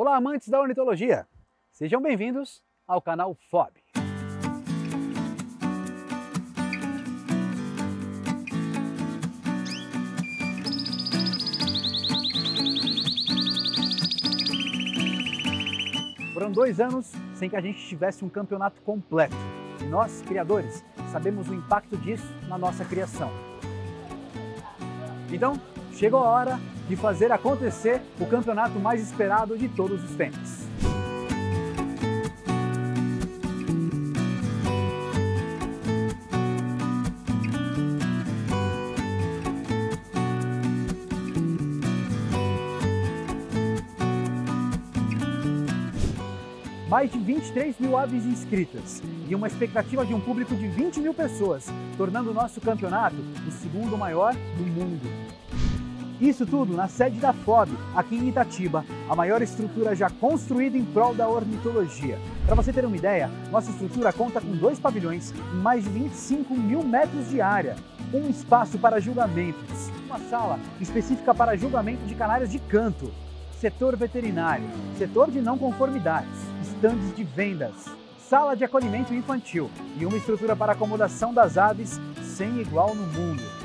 Olá, amantes da ornitologia! Sejam bem-vindos ao canal FOB. Foram dois anos sem que a gente tivesse um campeonato completo. E nós, criadores, sabemos o impacto disso na nossa criação. Então, chegou a hora de fazer acontecer o campeonato mais esperado de todos os tempos. mais de 23 mil aves inscritas e uma expectativa de um público de 20 mil pessoas, tornando o nosso campeonato o segundo maior do mundo. Isso tudo na sede da FOB, aqui em Itatiba, a maior estrutura já construída em prol da ornitologia. Para você ter uma ideia, nossa estrutura conta com dois pavilhões e mais de 25 mil metros de área, um espaço para julgamentos, uma sala específica para julgamento de canários de canto, setor veterinário, setor de não conformidades, estandes de vendas, sala de acolhimento infantil e uma estrutura para acomodação das aves sem igual no mundo.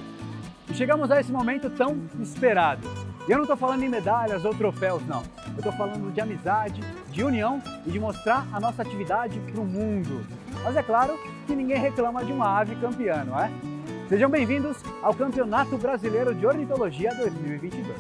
Chegamos a esse momento tão esperado. E eu não estou falando em medalhas ou troféus, não. Eu estou falando de amizade, de união e de mostrar a nossa atividade para o mundo. Mas é claro que ninguém reclama de uma ave campeã, não é? Sejam bem-vindos ao Campeonato Brasileiro de Ornitologia 2022.